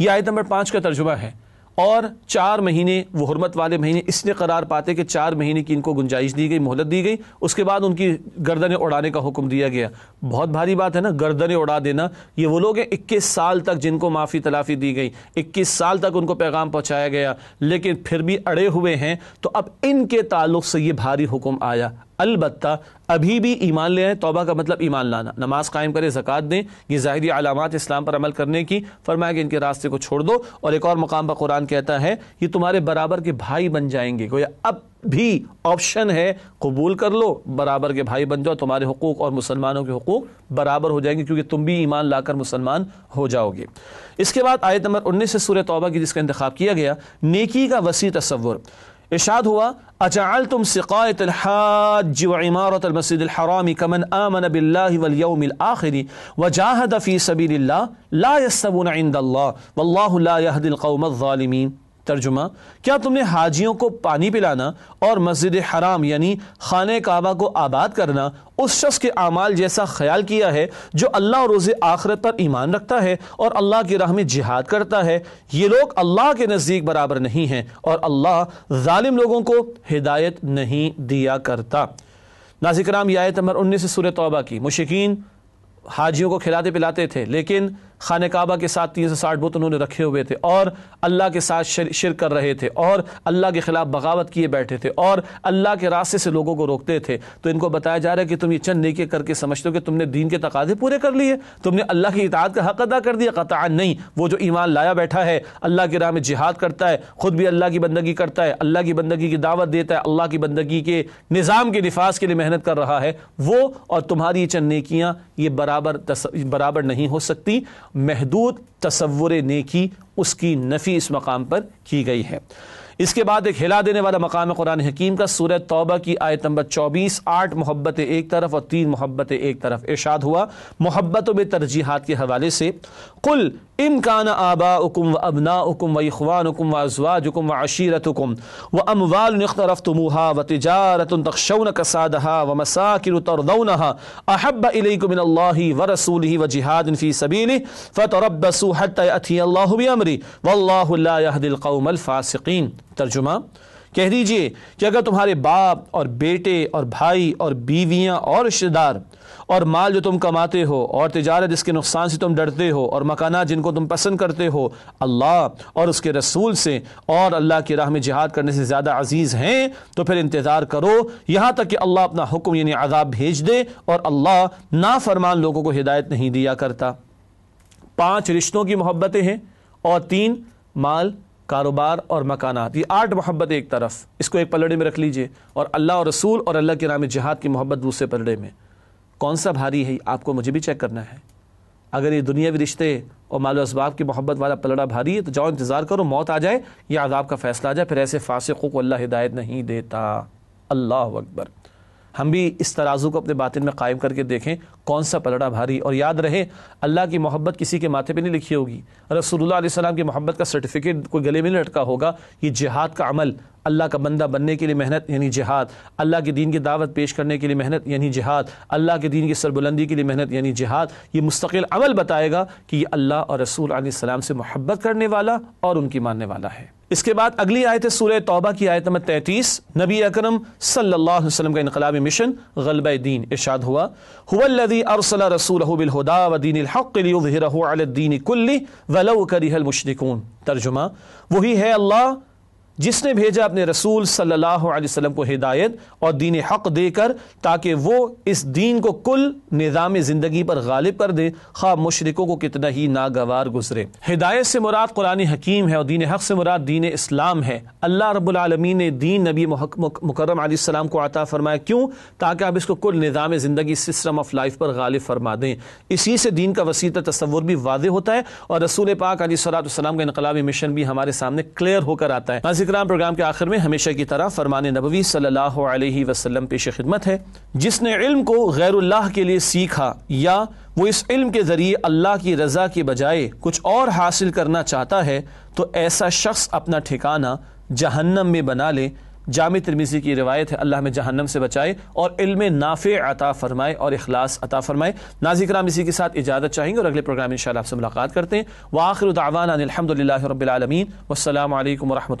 यह आयत नंबर पाँच का तर्जुमा है। और चार महीने, वो हरमत वाले महीने इसलिए करार पाते कि चार महीने की इनको गुंजाइश दी गई, मोहलत दी गई, उसके बाद उनकी गर्दनें उड़ाने का हुक्म दिया गया। बहुत भारी बात है ना, गर्दनें उड़ा देना। ये वो लोग हैं, इक्कीस साल तक जिनको माफ़ी तलाफ़ी दी गई, इक्कीस साल तक उनको पैगाम पहुँचाया गया, लेकिन फिर भी अड़े हुए हैं। तो अब इनके ताल्लुक से ये भारी हुक्म आया। अलबत् अभी भी ईमान ले आए, तोबा का मतलब ईमान लाना। नमाज़ कायम करे, ज़क़़त दें, ये ज़ाहरी अलामत इस्लाम पर अमल करने की फरमाया कि इनके रास्ते को छोड़ दो। और एक और मकाम पर कुरान कहता है, ये तुम्हारे बराबर के भाई बन जाएँगे। कोई अब भी ऑप्शन है, कबूल कर लो, बराबर के भाई बन जाओ, तुम्हारे हकूक़ और मुसलमानों के हकूक़ बराबर हो जाएँगे, क्योंकि तुम भी ईमान लाकर मुसलमान हो जाओगे। इसके बाद आयत नंबर उन्नीस से सूर्य तौबा की, जिसका इंतखब किया गया, नेकी का वसी तस्वुर। इशाद हुआ अचाल तुम सिकायतलहाज व इमारत मस्जिदरामी कमन आमन बिल्लावलयौम आखिरी व जाहद फ़ी सबील्ला ला यसबून इंदल्ला वल्लाहु ला यहदिल कौम तर्जुमा, क्या तुमने हाजियों को पानी पिलाना और मस्जिद हराम यानी खान काबा को आबाद करना उस शख्स के अमाल जैसा ख्याल किया है जो अल्लाह और रोज़ आखरत पर ईमान रखता है और अल्लाह की राह में जिहाद करता है? ये लोग अल्लाह के नज़दीक बराबर नहीं हैं और अल्लाह ालिम लोगों को हिदायत नहीं दिया करता। नाजिक्राम आयत नंबर उन्नीस सूर्य तौबा की। मुशिकीन, हाजियों को खिलाते पिलाते थे, लेकिन खान काबा के साथ तीन सौ साठ बुत उन्होंने रखे हुए थे और अल्लाह के साथ शिर, शिर कर रहे थे और अल्लाह के खिलाफ बगावत किए बैठे थे और अल्लाह के रास्ते से लोगों को रोकते थे। तो इनको बताया जा रहा है कि तुम ये चंद नेके करके समझते हो कि तुमने दीन के तकाजे पूरे कर लिए। तुमने अल्लाह की इतात का हक अदा कर दिया कता नहीं। वो जो ईमान लाया बैठा है अल्लाह के राह में जिहाद करता है खुद भी अल्लाह की बंदगी करता है अल्लाह की बंदगी की दावत देता है अल्लाह की बंदगी के निज़ाम के निफाज के लिए मेहनत कर रहा है वो और तुम्हारी ये चंद नेकियाँ ये बराबर बराबर नहीं हो सकती। महदूद तस्वुर नेकी उसकी नफ़ी इस मकाम पर की गई है। इसके बाद एक हिला देने वाला मकाम कुरान हकीम का सूर तौबा की आयत नंबर चौबीस, आठ मोहब्बत एक तरफ़ और तीन मोहब्बत एक तरफ़ इर्शाद हुआ। मोहब्बतों में तरजीहत के हवाले से, कुल इनकान आबा उकुम व अबना उकुम व इखवान उकुम व अजवाजुकुम व अशीरतुकुम व अमवाल इख्तरफ्तमुहा व तिजारत तखशौन कसादहा व मसाकिन तरदौनहा अहब इलैकुम व रसूलिहि व जिहाद फ़ी सबीलिहि फतरब्बसू हत्ता यअति अल्लाहु बिअमरी वल्लाहु ला यहदिल कौमल फासिकीन। तर्जुमा, कह दीजिए कि अगर तुम्हारे बाप और बेटे और भाई और बीवियाँ और रिश्तेदार और माल जो तुम कमाते हो और तजारत जिसके नुकसान से तुम डरते हो और मकाना जिनको तुम पसंद करते हो, अल्लाह और उसके रसूल से और अल्लाह की राह में जिहाद करने से ज़्यादा अज़ीज़ हैं तो फिर इंतज़ार करो। यहाँ तक कि अल्लाह अपना हुक्म यानी आज़ाब भेज दे और अल्लाह ना फरमान लोगों को हिदायत नहीं दिया करता। पाँच रिश्तों की मोहब्बतें हैं और तीन माल, कारोबार और मकानात। ये आठ मोहब्बत एक तरफ़। इसको एक पलड़े में रख लीजिए और अल्लाह और रसूल और अल्लाह के नाम जिहाद की मोहब्बत दूसरे पलड़े में। कौन सा भारी है, आपको मुझे भी चेक करना है। अगर ये दुनियावी रिश्ते और मालो इसबाब की मोहब्बत वाला पलड़ा भारी है तो जाओ इंतज़ार करो, मौत आ जाए या आदाब का फैसला आ जाए, फिर ऐसे फासिकों को अल्लाह हिदायत नहीं देता। अल्लाह अकबर। हम भी इस तराजू को अपने बातिन में कायम करके देखें, कौन सा पलड़ा भारी। और याद रहे, अल्लाह की मोहब्बत किसी के माथे पे नहीं लिखी होगी। रसूलुल्लाह सलाम की मोहब्बत का सर्टिफिकेट कोई गले में नहीं लटका होगा। ये जिहाद का अमल, अल्लाह का बंदा बनने के लिए मेहनत, यानी जिहाद। अल्लाह के दीन की दावत पेश करने के लिए मेहनत, यानी जिहाद। अल्लाह के दीन की सरबुलंदी के लिए मेहनत, यानी जिहाद। ये मुस्तकिल अमल बताएगा कि ये अल्लाह और रसूल सलाम से मोहब्बत करने वाला और उनकी मानने वाला है। इसके बाद अगली आयत सूर तौबा की आयत नंबर तैतीस। नबी अकरम सल्लल्लाहु अलैहि वसल्लम का इनकलाबी मिशन, गलब दीन, इर्शाद हुआ। हुवल्लज़ी अरसला रसूल हुदादीन हुदा व लियुज़हिरहु अला कुल्ली वलौ करिहल तर्जुमा, वही है अल्लाह जिसने भेजा अपने रसूल सल्लल्लाहु अलैहि वसल्लम को हिदायत और दीन हक देकर ताकि वो इस दीन को कुल निज़ाम ज़िंदगी पर गालिब कर दे खा मुशरकों को कितना ही नागवार गुजरे। हिदायत से मुराद कुरान हकीम है और दीन हक से मुराद दीन इस्लाम है। अल्लाह रबालमी ने दीन नबी मुकरम आसमाम को आता फरमाया, क्यों? ताकि आप इसको कुल निज़ाम ज़िंदगी, सिस्टम ऑफ़ लाइफ पर गालिब फरमा दें। इसी से दीन का वसी तस्वुर भी वादे होता है और रसूल पाक सलाम का इनकलाबी मिशन भी हमारे सामने क्लियर होकर आता है। इकराम प्रोग्राम के आखिर में हमेशा की तरह फरमान नबवी सल्लल्लाहु अलैहि वसल्लम पेश खिदमत है, जिसने इल्म को गैरुल्लाह के लिए सीखा या वो इस इल्म के ज़रिए अल्लाह की रज़ा के बजाय कुछ और हासिल करना चाहता है तो ऐसा शख्स अपना ठिकाना जहन्नम में बना ले जाम तिरमीजी की रिवायत है, अल्लाह में जहन्नम से बचाए और इल्म नाफे अता फरमाए और अखलास अता फरमाए। नाजिक राम इसी के साथ इजाज़त चाहेंगे और अगले प्रोग्राम इन आपसे मुलाकात करते हैं। व आखिर दावान अलहमदिल्ला वालक वसलम वरहमल